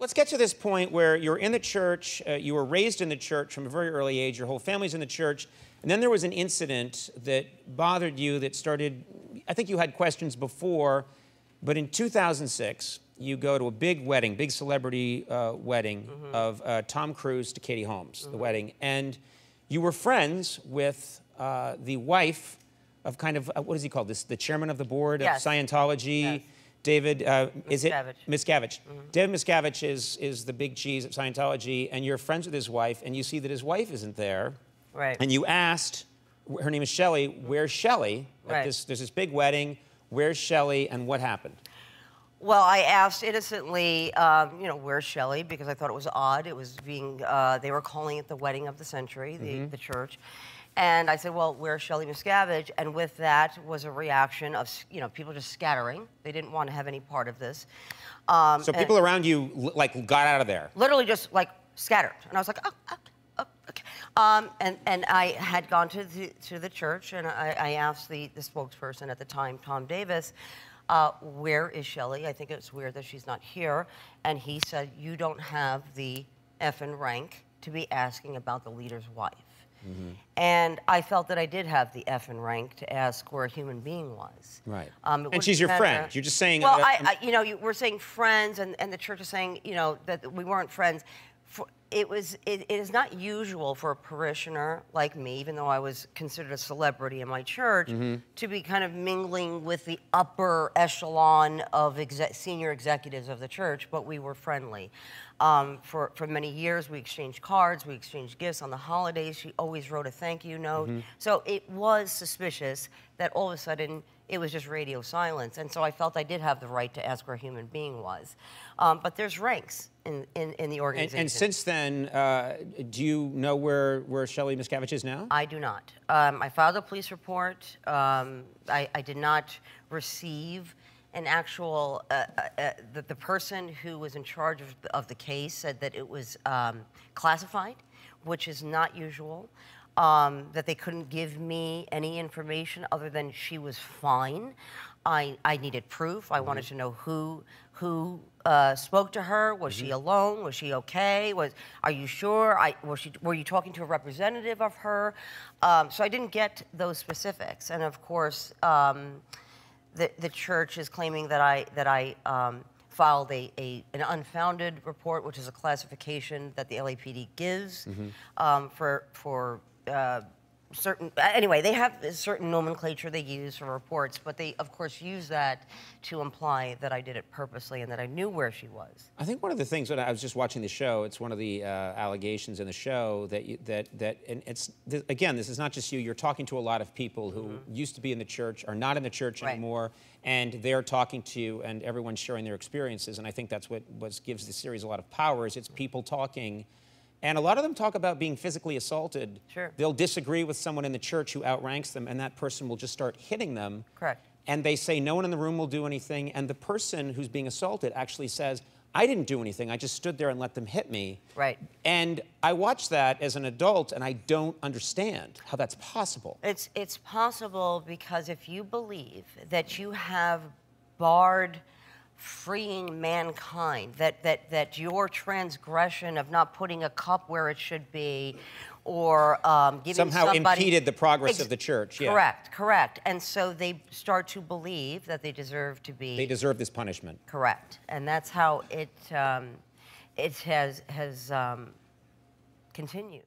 Let's get to this point where you're in the church, uh, you were raised in the church from a very early age, your whole family's in the church, and then there was an incident that bothered you that started, I think you had questions before, but in 2006, you go to a big wedding, big celebrity uh, wedding mm-hmm. of uh, Tom Cruise to Katie Holmes, mm-hmm. the wedding, and you were friends with uh, the wife of kind of, uh, what is he called, this, the chairman of the board yes. of Scientology. Yes David, uh, is it Miscavige? Mm-hmm. David Miscavige is is the big cheese of Scientology, and you're friends with his wife, and you see that his wife isn't there. Right. And you asked, her name is Shelly. Where's Shelly? Right. This, there's this big wedding. Where's Shelly, and what happened? Well, I asked innocently, um, you know, where's Shelly? Because I thought it was odd. It was being, uh, they were calling it the wedding of the century, the, mm-hmm. the church. And I said, well, where's Shelly Miscavige? And with that was a reaction of, you know, people just scattering. They didn't want to have any part of this. Um, so people around you, like, got out of there? Literally just, like, scattered. And I was like, oh, oh, oh okay. Um, and, and I had gone to the, to the church, and I, I asked the, the spokesperson at the time, Tom Davis, uh, where is Shelly? I think it's weird that she's not here. And he said, you don't have the effing rank to be asking about the leader's wife. Mm-hmm. And I felt that I did have the F in rank to ask where a human being was. Right. Um, and she's your friend. You're just saying. Well, uh, I, I, you know, you, we're saying friends, and, and the church is saying, you know, that we weren't friends. For, it was. It, it is not usual for a parishioner like me, even though I was considered a celebrity in my church, mm-hmm. to be kind of mingling with the upper echelon of exec- senior executives of the church. But we were friendly. Um, for, for many years, we exchanged cards, we exchanged gifts on the holidays. She always wrote a thank you note. Mm-hmm. So it was suspicious that all of a sudden it was just radio silence. And so I felt I did have the right to ask where a human being was. Um, but there's ranks in, in, in the organization. And, and since then, uh, do you know where, where Shelly Miscavige is now? I do not. Um, I filed a police report. Um, I, I did not receive an actual, uh, uh, uh, the, the person who was in charge of, of the case said that it was um, classified, which is not usual. Um, that they couldn't give me any information other than she was fine. I, I needed proof. I mm-hmm. wanted to know who who uh, spoke to her. Was mm-hmm. she alone? Was she okay? Was are you sure? I was she were you talking to a representative of her? Um, so I didn't get those specifics, and of course. Um, the, the church is claiming that I, that I um, filed a, a, an unfounded report, which is a classification that the LAPD gives mm-hmm. um, for, for uh, certain anyway they have a certain nomenclature they use for reports but they of course use that to imply that i did it purposely and that i knew where she was i think one of the things when i was just watching the show it's one of the uh, allegations in the show that you, that that and it's th- again this is not just you you're talking to a lot of people who mm-hmm. used to be in the church are not in the church right. anymore and they're talking to you and everyone's sharing their experiences and i think that's what, what gives the series a lot of power is it's people talking and a lot of them talk about being physically assaulted. Sure. They'll disagree with someone in the church who outranks them, and that person will just start hitting them. Correct. And they say no one in the room will do anything, and the person who's being assaulted actually says, I didn't do anything. I just stood there and let them hit me. Right. And I watch that as an adult, and I don't understand how that's possible. It's it's possible because if you believe that you have barred freeing mankind, that, that, that your transgression of not putting a cup where it should be or um, giving somehow somebody, impeded the progress ex- of the church. Yeah. Correct, correct. And so they start to believe that they deserve to be. They deserve this punishment. Correct, and that's how it um, it has has um, continued.